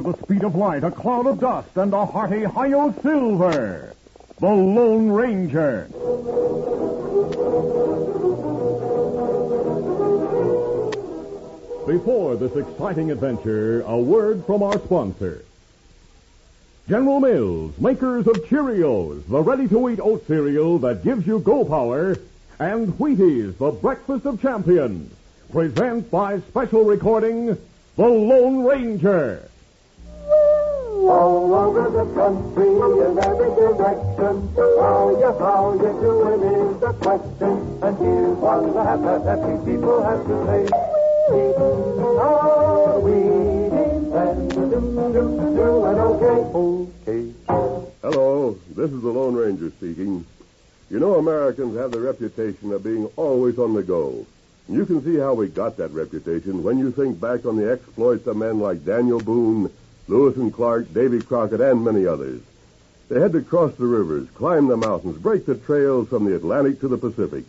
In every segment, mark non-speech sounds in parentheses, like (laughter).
with the speed of light, a cloud of dust, and a hearty hi-yo silver. The Lone Ranger. Before this exciting adventure, a word from our sponsor. General Mills, makers of Cheerios, the ready-to-eat oat cereal that gives you go power, and Wheaties, the breakfast of champions, present by special recording, The Lone Ranger. All over the country in every direction. How you, how you doing is the question. And here's what the happy, people have to say. Eating our Wheaties and do, do, doing okay. Okay. Hello, this is the Lone Ranger speaking. You know, Americans have the reputation of being always on the go. You can see how we got that reputation when you think back on the exploits of men like Daniel Boone, Lewis and Clark, Davy Crockett, and many others. They had to cross the rivers, climb the mountains, break the trails from the Atlantic to the Pacific.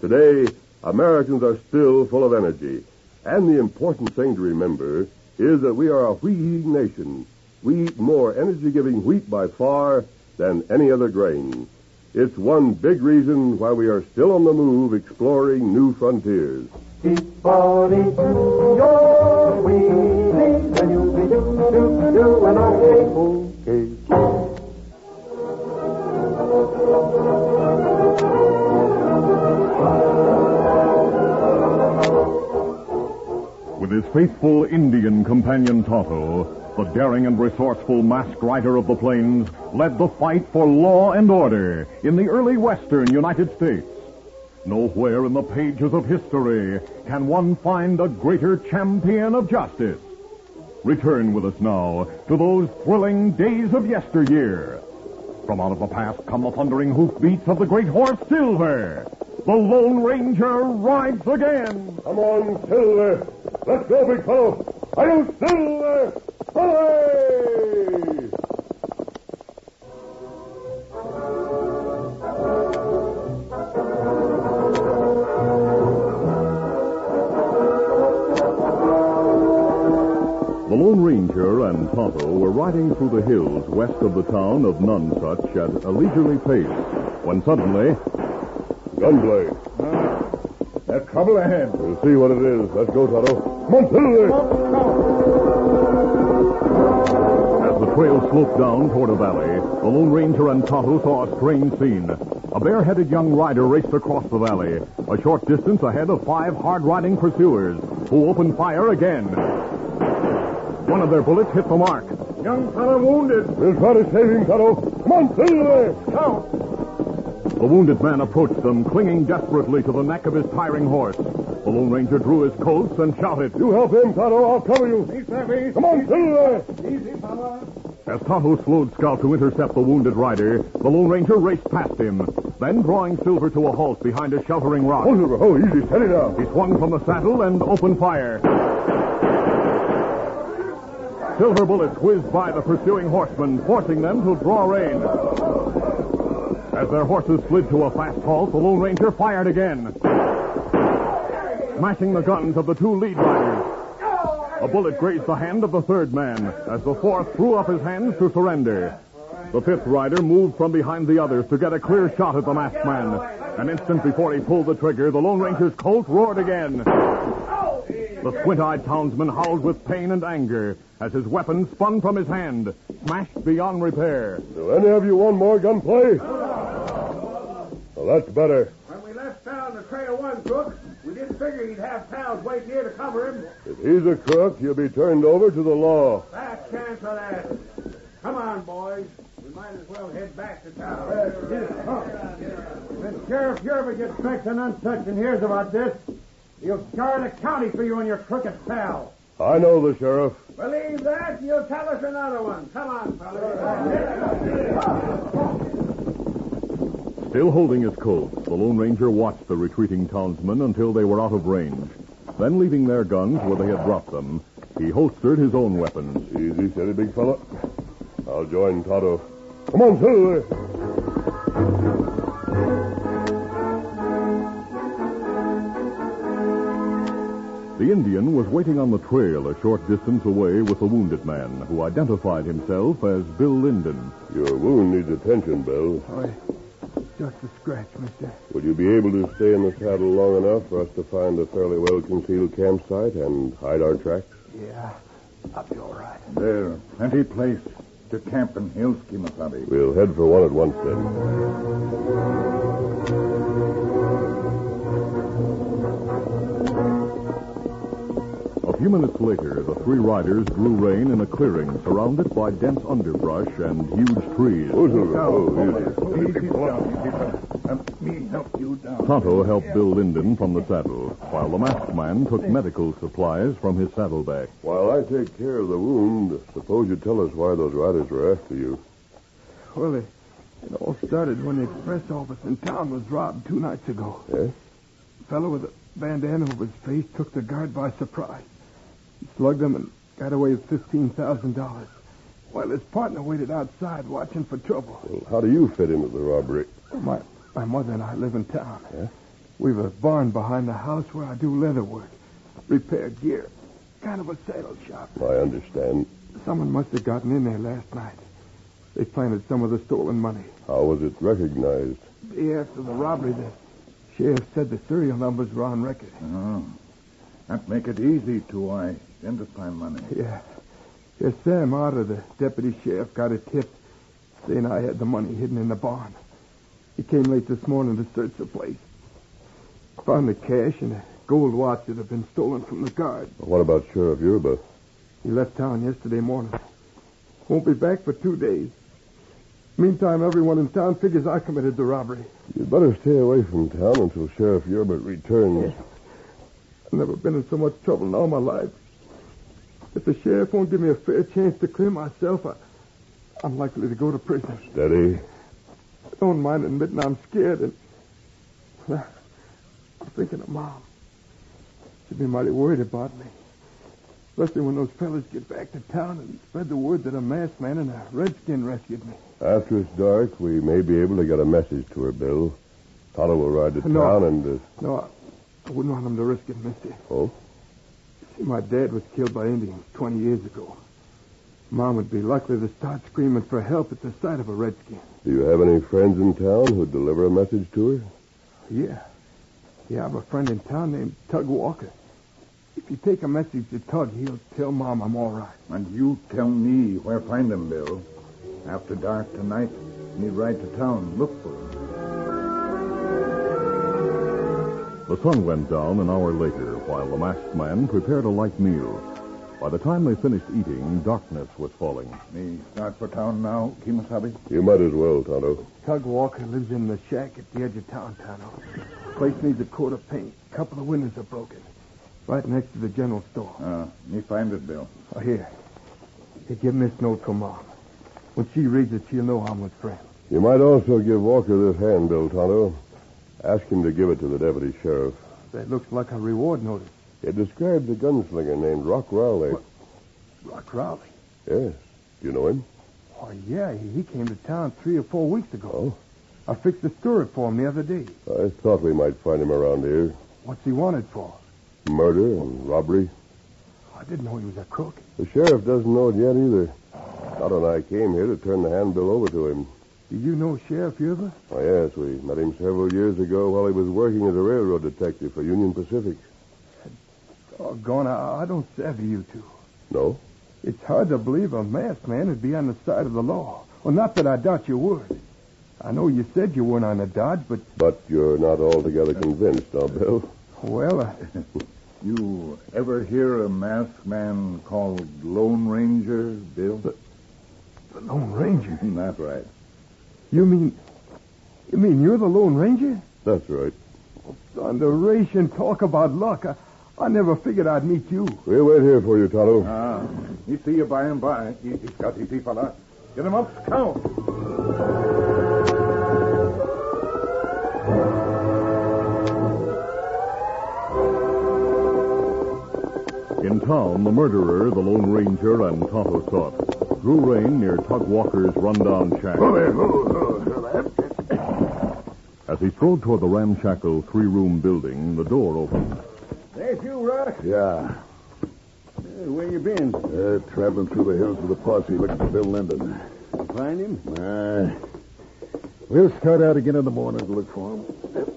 Today, Americans are still full of energy. And the important thing to remember is that we are a wheat eating nation. We eat more energy giving wheat by far than any other grain. It's one big reason why we are still on the move exploring new frontiers. Keep on eating your Wheaties With his faithful Indian companion Tonto, the daring and resourceful masked rider of the plains led the fight for law and order in the early western United States. Nowhere in the pages of history can one find a greater champion of justice. Return with us now to those thrilling days of yesteryear. From out of the past come the thundering hoofbeats of the great horse Silver. The Lone Ranger rides again. Come on, Silver. Let's go, big fellow. You Silver? Hooray! And Tonto were riding through the hills west of the town of Nonsuch at a leisurely pace when suddenly Gunplay. there's trouble ahead. We'll see what it is. Let's go, Tonto. Come on, Silver. As the trail sloped down toward a valley, the Lone Ranger and Tonto saw a strange scene. A bareheaded young rider raced across the valley, a short distance ahead of five hard-riding pursuers, who opened fire again. One of their bullets hit the mark. Young fellow wounded. We'll try to save him, Tonto. Come on, Silver. Count. The wounded man approached them, clinging desperately to the neck of his tiring horse. The Lone Ranger drew his Colts and shouted, You help him, Tonto. I'll cover you. Come on, Silver. Easy, fella. As Tonto slowed Scout to intercept the wounded rider, the Lone Ranger raced past him. Then, drawing Silver to a halt behind a sheltering rock, Oh, Silver. Oh, easy. Steady now. he swung from the saddle and opened fire. Silver bullets whizzed by the pursuing horsemen, forcing them to draw rein. As their horses slid to a fast halt, the Lone Ranger fired again, smashing the guns of the two lead riders. A bullet grazed the hand of the third man as the fourth threw up his hands to surrender. The fifth rider moved from behind the others to get a clear shot at the masked man. An instant before he pulled the trigger, the Lone Ranger's Colt roared again. The squint-eyed townsman howled with pain and anger as his weapon spun from his hand, smashed beyond repair. Do any of you want more gunplay? Well, that's better. When we left town, the trail was crook. We didn't figure he'd have pals waiting here to cover him. If he's a crook, he'll be turned over to the law. Fast chance of that. Come on, boys. We might as well head back to town. When Sheriff Yerba gets back to Nonsuch and hears about this, he'll scar the county for you and your crooked pal. I know the sheriff. Believe that, you'll tell us another one. Come on, fellas. Still holding his Colt, the Lone Ranger watched the retreating townsmen until they were out of range. Then, leaving their guns where they had dropped them, he holstered his own weapons. Easy, steady, big fella. I'll join Tonto. Come on, Silver. Indian was waiting on the trail a short distance away with the wounded man, who identified himself as Bill Linden. Your wound needs attention, Bill. Oh, just a scratch, mister. Will you be able to stay in the saddle long enough for us to find a fairly well concealed campsite and hide our tracks? Yeah, I'll be all right. There, plenty place to camp in Hills, Kimasabi. We'll head for one at once then. Few minutes later, the three riders drew rein in a clearing surrounded by dense underbrush and huge trees. Oh, oh, easy. Easy down. Let me help you down. Tonto helped Bill Linden from the saddle, while the masked man took medical supplies from his saddlebag. While I take care of the wound, suppose you tell us why those riders were after you. Well, it, it all started when the express office in town was robbed two nights ago. Eh? Yes? A fellow with a bandana over his face took the guard by surprise. He slugged him and got away with $15,000 while his partner waited outside watching for trouble. Well, how do you fit into the robbery? My, my mother and I live in town. Yeah? We've a barn behind the house where I do leather work, repair gear, kind of a saddle shop. I understand. Someone must have gotten in there last night. They planted some of the stolen money. How was it recognized? Day after the robbery, the sheriff said the serial numbers were on record. Oh, that make it easy to identify money. Yeah. Yes, Sam Otter, the deputy sheriff, got a tip saying I had the money hidden in the barn. He came late this morning to search the place. Found the cash and a gold watch that had been stolen from the guard. What about Sheriff Yerba? He left town yesterday morning. Won't be back for two days. Meantime, everyone in town figures I committed the robbery. You'd better stay away from town until Sheriff Yerba returns. I've never been in so much trouble in all my life. If the sheriff won't give me a fair chance to clear myself, I, I'm likely to go to prison. Steady. I don't mind admitting I'm scared, and well, I'm thinking of Mom. She'd be mighty worried about me. Especially when those fellas get back to town and spread the word that a masked man and a redskin rescued me. After it's dark, we may be able to get a message to her, Bill. Tonto will ride to No. town and... Uh, No, I, I wouldn't want him to risk it, mister. oh? See, my dad was killed by Indians 20 years ago. Mom would be likely to start screaming for help at the sight of a redskin. Do you have any friends in town who'd deliver a message to her? Yeah. Yeah, I have a friend in town named Tug Walker. If you take a message to Tug, he'll tell Mom I'm all right. And you tell me where to find him, Bill. After dark tonight, me ride to town, look for him. The sun went down an hour later while the masked man prepared a light meal. By the time they finished eating, darkness was falling. Me start for town now, Kimasabi? You might as well, Tonto. Tug Walker lives in the shack at the edge of town, Tonto. Place needs a coat of paint. A couple of windows are broken. Right next to the general store. Uh, me find it, Bill. Oh, here. Here, give him this note from Mom. When she reads it, she'll know I'm with friends. You might also give Walker this handbill, Tonto. Ask him to give it to the deputy sheriff. That looks like a reward notice. It describes a gunslinger named Rock Rowley. What? Rock Rowley. Yes. Do you know him? Oh, yeah, he came to town three or four weeks ago. Oh? I fixed a story for him the other day. I thought we might find him around here. What's he wanted for? Murder and robbery. I didn't know he was a crook. The sheriff doesn't know it yet either. Tonto and I came here to turn the handbill over to him. Do you know Sheriff Yerba? Oh, yes, we met him several years ago while he was working as a railroad detective for Union Pacific. Oh, gone. I, I don't savvy you two. No? It's hard to believe a masked man would be on the side of the law. Well, not that I doubt your word. I know you said you weren't on the dodge, but, But you're not altogether convinced, now, Bill. well, uh, (laughs) You ever hear a masked man called Lone Ranger, Bill? the Lone Ranger. (laughs) That's right. You mean, you mean you're the Lone Ranger? That's right. Thunderation, talk about luck. I, I never figured I'd meet you. We'll wait here for you, Tonto. Ah, he see you by and by. He, he's got easy, fella. Get him up, scout. In town, the murderer, the Lone Ranger, and Tonto sought drew rein near Tug Walker's rundown shack. As he strode toward the ramshackle three-room building, the door opened. There's you, Rock? Yeah. where you been? Uh, traveling through the hills with a posse looking for Bill Linden. Find him? Uh, we'll start out again in the morning to look for him.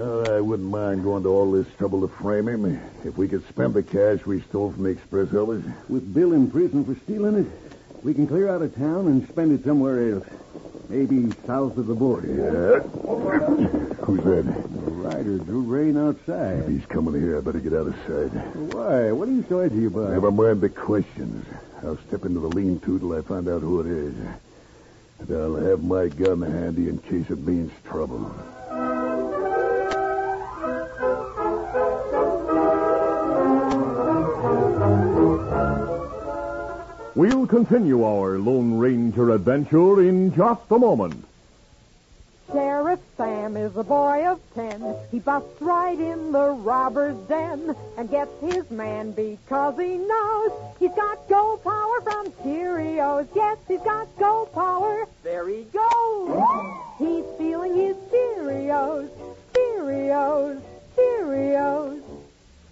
I wouldn't mind going to all this trouble to frame him if we could spend the cash we stole from the express holders. With Bill in prison for stealing it, we can clear out of town and spend it somewhere else. Maybe south of the border. Yeah. Who's that? The rider drew rain If outside. he's coming here, I better get out of sight. Why? What are you so edgy about? Never mind the questions. I'll step into the lean-to till I find out who it is. And I'll have my gun handy in case it means trouble. We'll continue our Lone Ranger adventure in just a moment. Sheriff Sam is a boy of ten. He busts right in the robber's den and gets his man because he knows he's got gold power from Cheerios. Yes, he's got gold power. There he goes. He's feeling his Cheerios. Cheerios. Cheerios.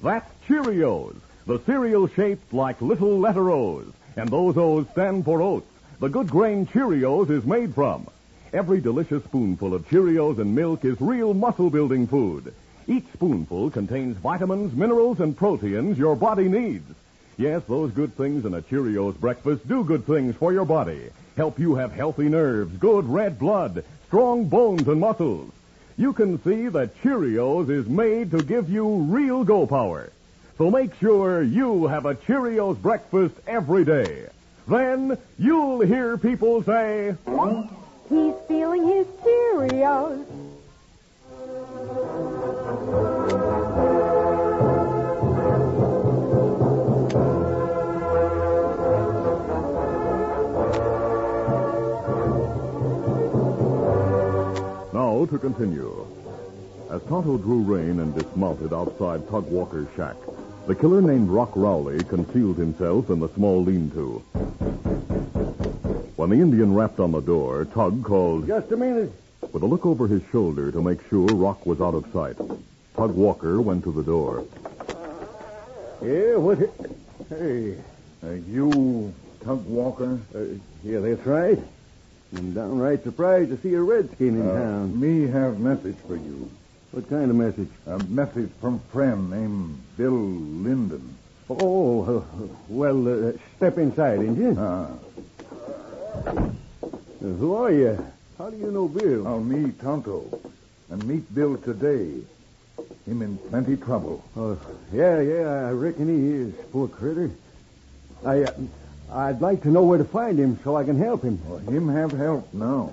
That's Cheerios, the cereal shaped like little letter O's. And those O's stand for oats. The good grain Cheerios is made from. Every delicious spoonful of Cheerios and milk is real muscle building food. Each spoonful contains vitamins, minerals, and proteins your body needs. Yes, those good things in a Cheerios breakfast do good things for your body. Help you have healthy nerves, good red blood, strong bones and muscles. You can see that Cheerios is made to give you real go power. So make sure you have a Cheerios breakfast every day. Then you'll hear people say, He's feeling his Cheerios. Now to continue. As Tonto drew rein and dismounted outside Tug Walker's shack, the killer named Rock Rowley concealed himself in the small lean-to. When the Indian rapped on the door, Tug called Just a minute. with a look over his shoulder to make sure Rock was out of sight. Tug Walker went to the door. Yeah, what? it- Hey, Uh, you, Tug Walker? uh, yeah, that's right. I'm downright surprised to see a redskin in Uh, town. me have message for you. What kind of message? A message from friend named Bill Linden. Oh, uh, well, uh, step inside, Injun. Ah, Uh, who are you? How do you know Bill? I'll meet Tonto and meet Bill today. Him in plenty trouble. Oh, yeah, yeah, I reckon he is, poor critter. I, uh, I'd like to know where to find him so I can help him. Well, him have help now.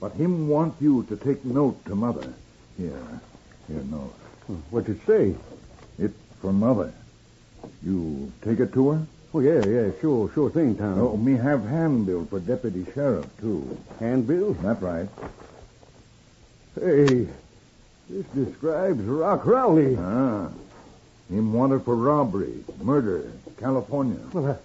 But him want you to take note to mother. Here, here, note. What's it say? It's for mother. You take it to her? Oh, yeah, yeah, sure, sure thing, Tom. Oh, me have handbill for deputy sheriff, too. handbill? That's right. Hey, this describes Rock Rowley. Ah. Him wanted for robbery, murder, California. Well,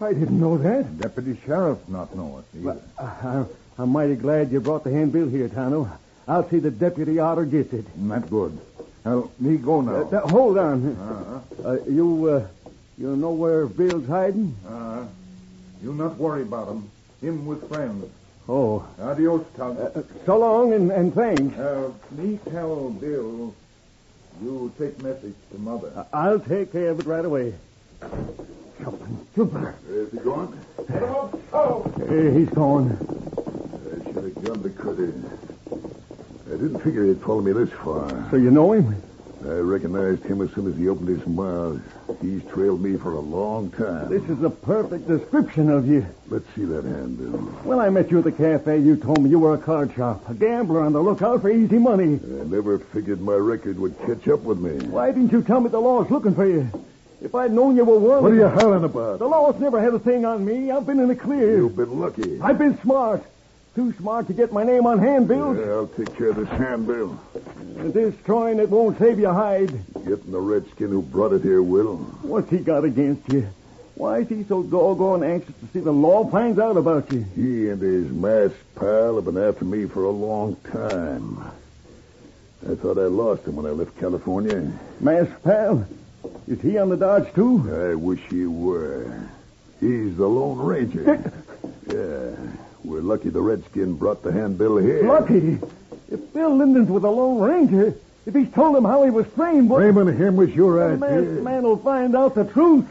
I, I didn't know that. Deputy sheriff not know it either. Well, I, I'm mighty glad you brought the handbill here, Tonto. I'll see the deputy Otter gets it. Not good. Well, me go now. Uh, uh, hold on. Uh-huh. Uh, you, uh, you know where Bill's hiding? Uh, you not worry about him. Him with friends. Oh, Adios, Tug. uh, so long and, and thanks. Uh, me tell Bill you take message to mother. Uh, I'll take care of it right away. Jumping, jumping. Where's he going? Hey, he's gone. I should have gone the critter. I didn't figure he'd follow me this far. So you know him? I recognized him as soon as he opened his mouth. He's trailed me for a long time. This is a perfect description of you. Let's see that handbill. When I met you at the cafe, you told me you were a card shop, a gambler on the lookout for easy money. I never figured my record would catch up with me. Why didn't you tell me the law's looking for you? If I'd known you were one. What are you howling about? The law's never had a thing on me. I've been in the clear. You've been lucky. I've been smart. Too smart to get my name on handbills. Yeah, I'll take care of this handbill. And destroying it won't save your hide. Getting the redskin who brought it here will. What's he got against you? Why is he so doggone anxious to see the law finds out about you? He and his masked pal have been after me for a long time. I thought I lost him when I left California. Masked pal, is he on the dodge too? I wish he were. He's the Lone Ranger. (laughs) yeah. We're lucky the redskin brought the handbill here. Lucky. If Bill Linden's with the Lone Ranger, if he's told him how he was framed, what... Framing him was your The masked idea. man will find out the truth.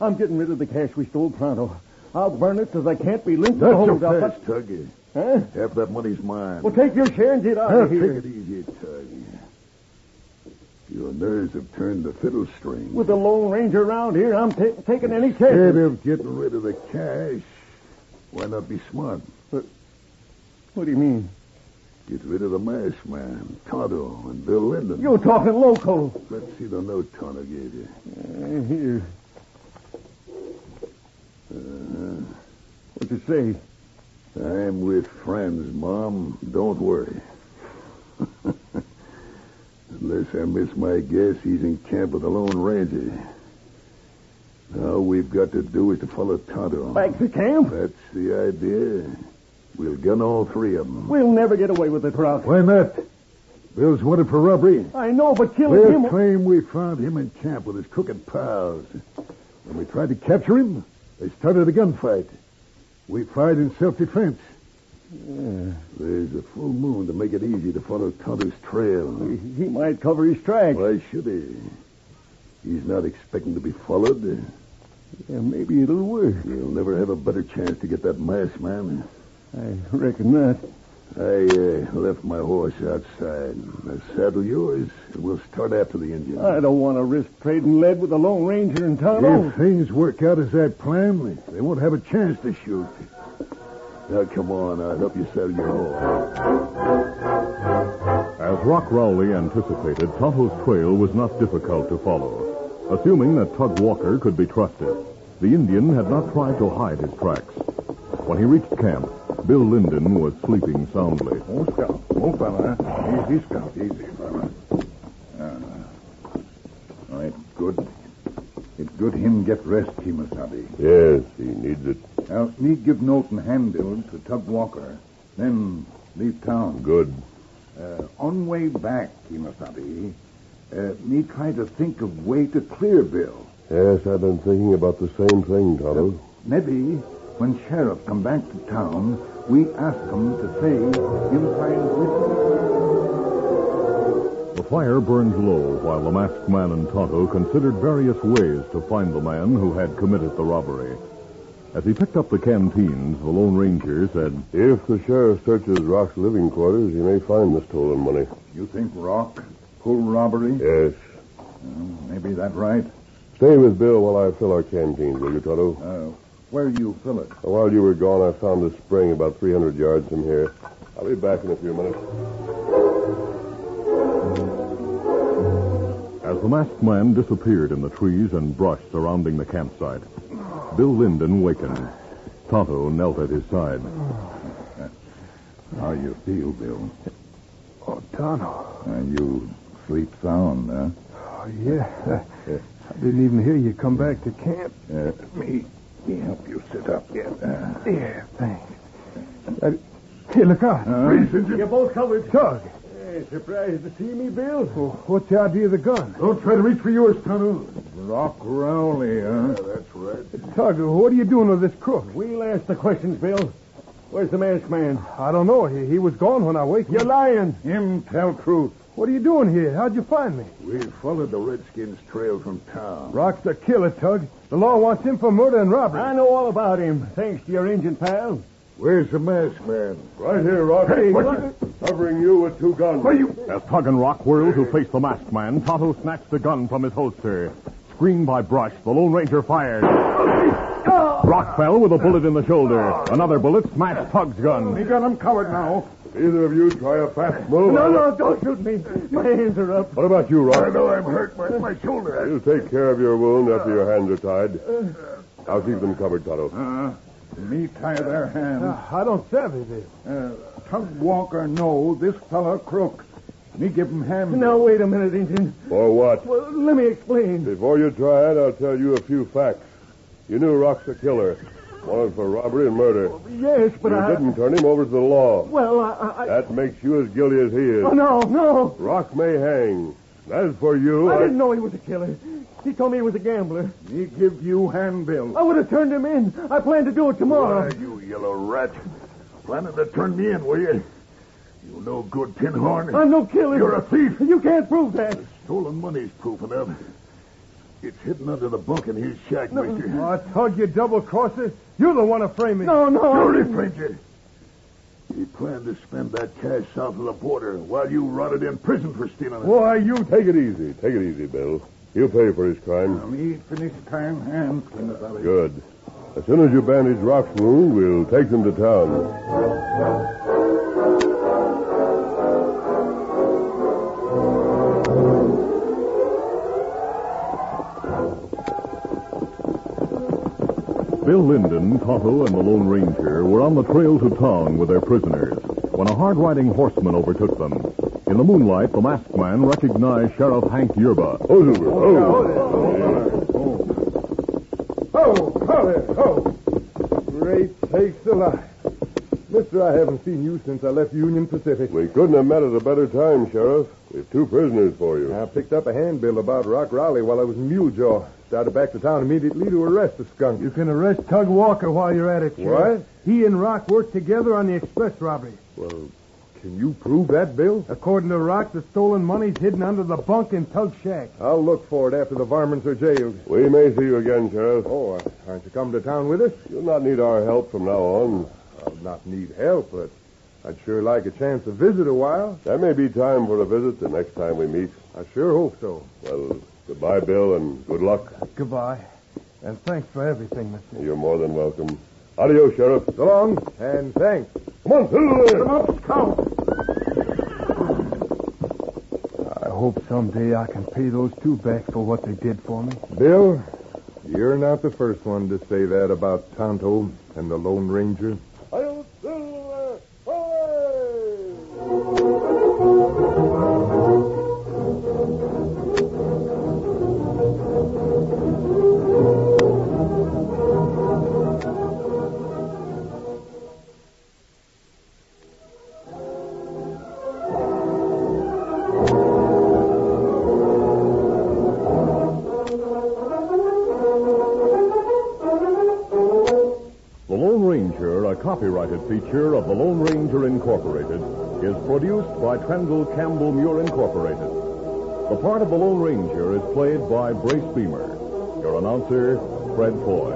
I'm getting rid of the cash we stole pronto. I'll burn it so I can't be linked to the That's so holdup. fast, Tug. Huh? Half that money's mine. Well, take your share and get out Now, of here. take it easy, Tug. Your nerves have turned the fiddle string. With the Lone Ranger around here, I'm ta- taking any chance. Instead of getting rid of the cash, why not be smart? What do you mean? Get rid of the masked man, Tonto, and Bill Linden. You're talking local. Let's see the note Tonto gave you. Uh, here. Uh, What's it say? I'm with friends, Mom. Don't worry. (laughs) Unless I miss my guess, he's in camp with the Lone Ranger. All we've got to do is to follow Tonto. Back to camp? That's the idea. We'll gun all three of them. We'll never get away with it, Rock. Why not? Bill's wanted for robbery. I know, but killing They'll him... claim we found him in camp with his crooked pals. When we tried to capture him, they started a gunfight. We fired in self-defense. There's a full moon to make it easy to follow Tonto's trail. He might cover his tracks. Why should he? He's not expecting to be followed. Yeah, maybe it'll work. You'll never have a better chance to get that masked man. I reckon not. I uh, left my horse outside. Now saddle yours, and we'll start after the Indian. I don't want to risk trading lead with the Lone Ranger and Tonto. If things work out as I planned, they won't have a chance to shoot. Now, come on. I'll help you saddle your horse. As Rock Rowley anticipated, Tonto's trail was not difficult to follow. Assuming that Tug Walker could be trusted, the Indian had not tried to hide his tracks. When he reached camp, Bill Linden was sleeping soundly. Oh, Scout. Oh, fella. Easy, Scout. Easy, fella. Ah. Oh, it's good. It's good him get rest, Kimasabi. Yes, he needs it. Now, me give note and handbill to Tug Walker. Then leave town. Good. Uh, on way back, Kimasabi, uh, me try to think of way to clear Bill. Yes, I've been thinking about the same thing, Tonto. Maybe when sheriff come back to town, we ask him to say him find witness. The fire burned low while the masked man and Tonto considered various ways to find the man who had committed the robbery. As he picked up the canteens, the Lone Ranger said, If the sheriff searches Rock's living quarters, he may find the stolen money. You think Rock pulled robbery? Yes. Maybe that right. Stay with Bill while I fill our canteens, will you, Tonto? Uh, where you fill it? While you were gone, I found a spring about 300 yards from here. I'll be back in a few minutes. As the masked man disappeared in the trees and brush surrounding the campsite, Bill Linden wakened. Tonto knelt at his side. How you feel, Bill? Oh, Tonto. Uh, you sleep sound, huh? Oh, yeah. (laughs) I didn't even hear you come back to camp. Uh, me, me help you sit up. Yeah. Uh, Yeah, thanks. Uh, hey, look out. You're both covered. Tug. Hey, surprised to see me, Bill? Well, what's the idea of the gun? Don't try to reach for yours, Tonto. Rock Rowley, huh? That's right. Tug, what are you doing with this crook? We'll ask the questions, Bill. Where's the masked man? I don't know. He, he was gone when I wakened. You're lying. Him tell truth. What are you doing here? How'd you find me? We followed the Redskins' trail from town. Rock's the killer, Tug. The law wants him for murder and robbery. I know all about him, thanks to your Indian pal. Where's the masked man? Right here, Rock. Hey, What what- you- Covering you with two guns. Are you? As Tug and Rock whirled to face the masked man, Tonto snatched the gun from his holster. Screened by brush, the Lone Ranger fired. Rock fell with a bullet in the shoulder. Another bullet smashed Tug's gun. We got him covered now. Either of you try a fast move. No, no, don't shoot me. My hands are up. What about you, Rock? I know I'm hurt. My, my shoulder. You'll take care of your wound after your hands are tied. I'll keep them covered, Tonto. Uh, me tie their hands. Uh, I don't savvy this. Uh, Tug Walker know this fella crook. Me give him hand. Now, wait a minute, Indian. For what? Well, let me explain. Before you try it, I'll tell you a few facts. You knew Rock's a killer. Wanted for robbery and murder. Oh, yes, but you I... didn't turn him over to the law. Well, I... I... That makes you as guilty as he is. Oh, no, no. Rock may hang. As for you, I didn't know he was a killer. He told me he was a gambler. He give you handbill. I would have turned him in. I plan to do it tomorrow. Why, you yellow rat. Planning to turn me in, were you? You no good pinhorn. I'm no killer. You're a thief. You can't prove that. Stolen money's proof enough. It's hidden under the bunk in his shack, mister. Oh, Tug, you double crosser. You're the one to frame me. No, no. I You're didn't. framed you. He planned to spend that cash south of the border while you rotted in prison for stealing it. Why, you take it easy. Take it easy, Bill. He'll pay for his crime. Now, me finish tying hands, clean up out. Good. As soon as you bandage Rock's wound, we'll take them to town. Bill Linden, Tonto, and the Lone Ranger were on the trail to town with their prisoners when a hard-riding horseman overtook them. In the moonlight, the masked man recognized Sheriff Hank Yerba. Oh, Zuber. Oh. Oh, oh there, oh, oh. Great sakes alive. Mister, I haven't seen you since I left Union Pacific. We couldn't have met at a better time, Sheriff. We've two prisoners for you. I picked up a handbill about Rock Rowley while I was in Mulejaw. Started back to town immediately to arrest the skunk. You can arrest Tug Walker while you're at it, Sheriff. What? He and Rock worked together on the express robbery. Well, can you prove that, Bill? According to Rock, the stolen money's hidden under the bunk in Tug's shack. I'll look for it after the varmints are jailed. We may see you again, Sheriff. Oh, uh, aren't you coming to town with us? You'll not need our help from now on. Not need help, but I'd sure like a chance to visit a while. There may be time for a visit the next time we meet. I sure hope so. Well, goodbye, Bill, and good luck. Goodbye. And thanks for everything, mister. You're more than welcome. Adios, Sheriff. So long, and thanks. Come on. Come up. I hope someday I can pay those two back for what they did for me. Bill, you're not the first one to say that about Tonto and the Lone Ranger. Copyrighted feature of the Lone Ranger Incorporated, is produced by Trendle Campbell Muir Incorporated. The part of the Lone Ranger is played by Brace Beemer. Your announcer, Fred Foy.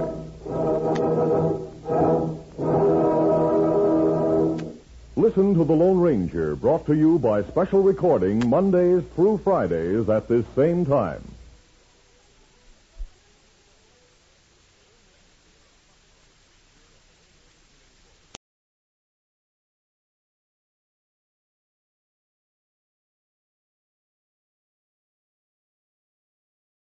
Listen to The Lone Ranger, brought to you by special recording Mondays through Fridays at this same time.